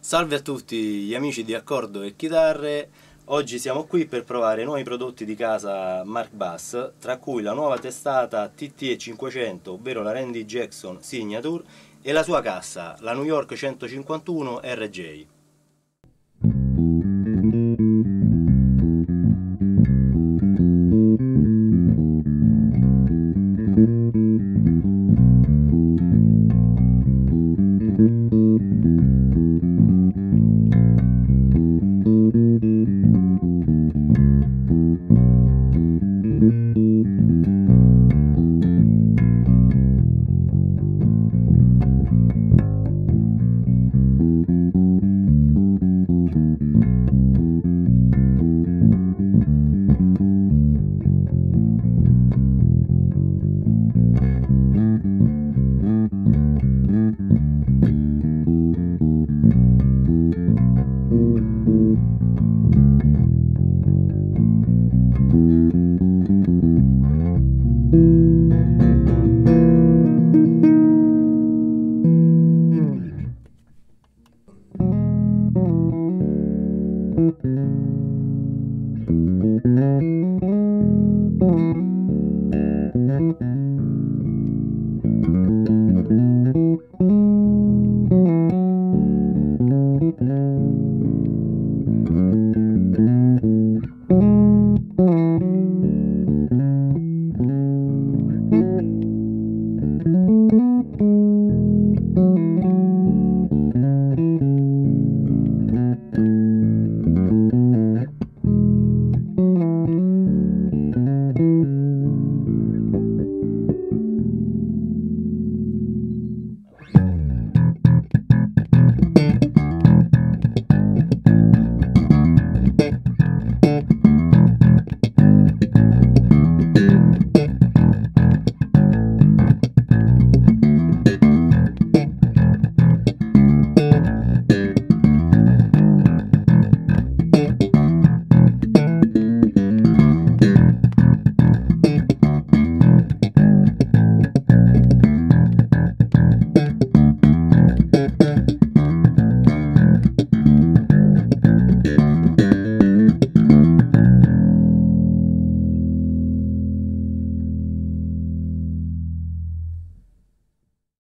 Salve a tutti gli amici di Accordo e Chitarre, oggi siamo qui per provare nuovi prodotti di casa Mark Bass, tra cui la nuova testata TTE 500, ovvero la Randy Jackson Signature, e la sua cassa, la New York 151 RJ.